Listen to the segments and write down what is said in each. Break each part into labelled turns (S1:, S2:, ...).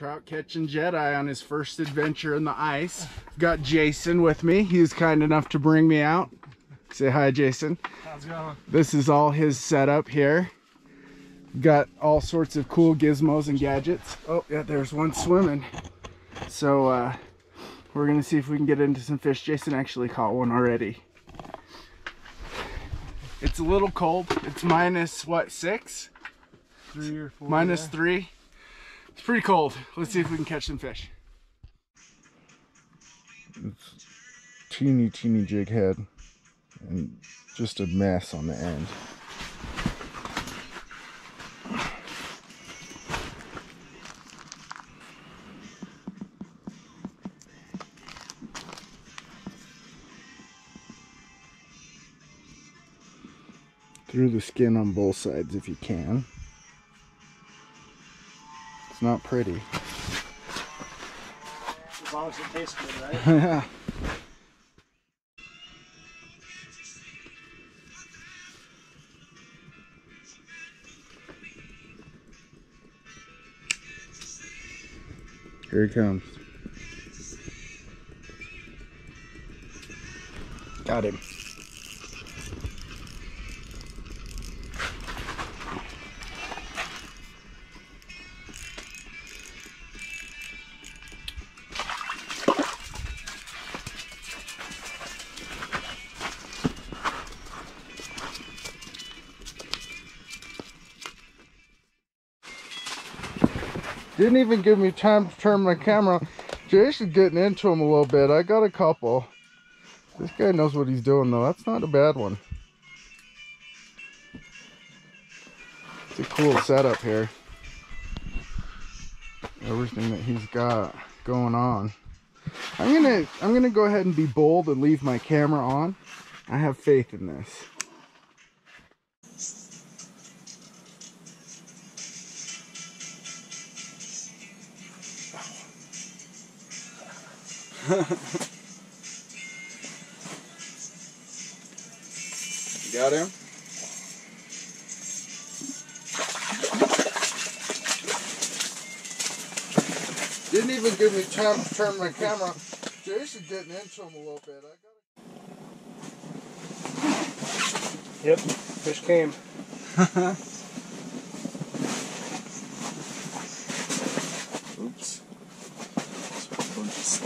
S1: Trout catching Jedi on his first adventure in the ice. Got Jason with me. He was kind enough to bring me out. Say hi, Jason.
S2: How's it going?
S1: This is all his setup here. Got all sorts of cool gizmos and gadgets. Oh, yeah, there's one swimming. So, uh, we're gonna see if we can get into some fish. Jason actually caught one already. It's a little cold. It's minus, what, six?
S2: Three or four.
S1: Minus
S2: yeah.
S1: three. It's pretty cold. Let's see if we can catch some fish. It's teeny, teeny jig head and just a mess on the end. Through the skin on both sides if you can. It's not pretty.
S2: As long as it tastes good, right?
S1: Yeah. Here he comes. Got him. Didn't even give me time to turn my camera. Jason's getting into him a little bit. I got a couple. This guy knows what he's doing though. That's not a bad one. It's a cool setup here. Everything that he's got going on. I'm gonna I'm gonna go ahead and be bold and leave my camera on. I have faith in this. Got him? Didn't even give me time to turn my camera. Jason's getting into him a little bit. I got
S2: Yep. Fish came.
S1: There's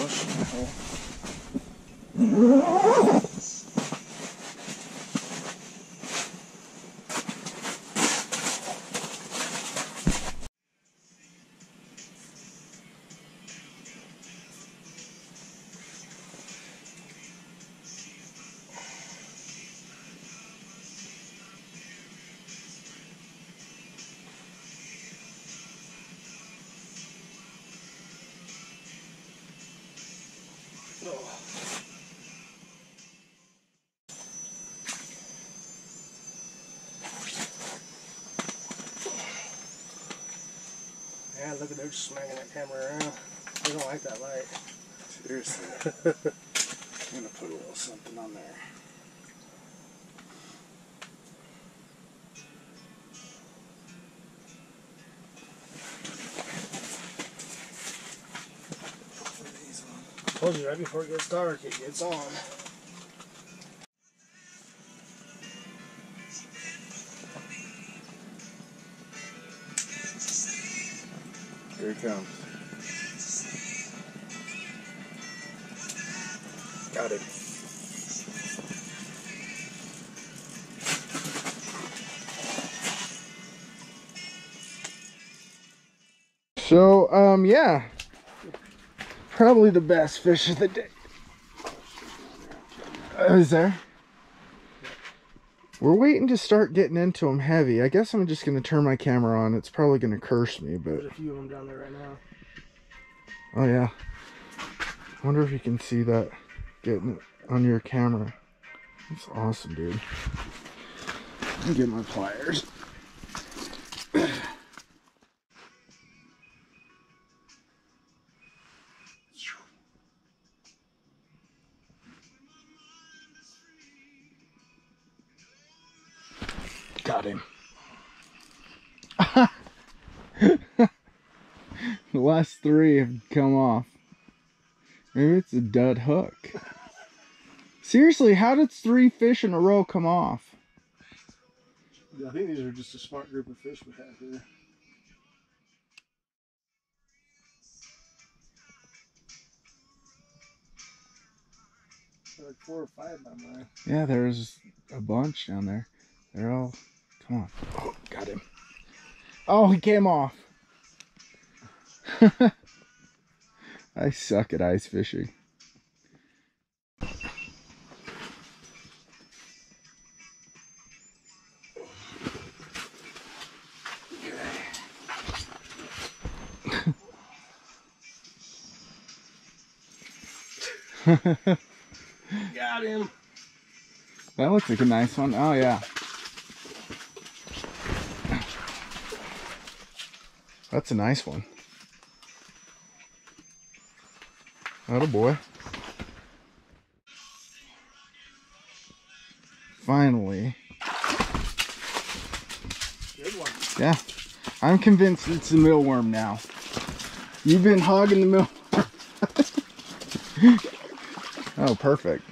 S1: a bunch of slush in the hole.
S2: Yeah, look at they're just smacking that camera around. They don't like that light.
S1: Seriously. I'm gonna put a little something on there. These.
S2: Told you right before it gets dark, it gets on.
S1: Here he comes. Got it. So, um, yeah. Probably the best fish of the day. Uh, is there? We're waiting to start getting into them heavy. I guess I'm just going to turn my camera on. It's probably going to curse me, but...
S2: There's a few of them down there right now.
S1: Oh yeah. Wonder if you can see that getting it on your camera. That's awesome, dude. Let me get my pliers. Got him. The last three have come off. Maybe it's a dud hook. Seriously, how did three fish in a row come off?
S2: I think these are just a smart group of fish we have here. Like four or five by mine.
S1: Yeah, there's a bunch down there. They're all. Come on. Oh, got him. Oh, he came off. I suck at ice fishing.
S2: Got him.
S1: That looks like a nice one. Oh, yeah. That's a nice one. Oh boy. Finally.
S2: Good one.
S1: Yeah. I'm convinced it's a mealworm now. You've been hogging the meal. oh, perfect.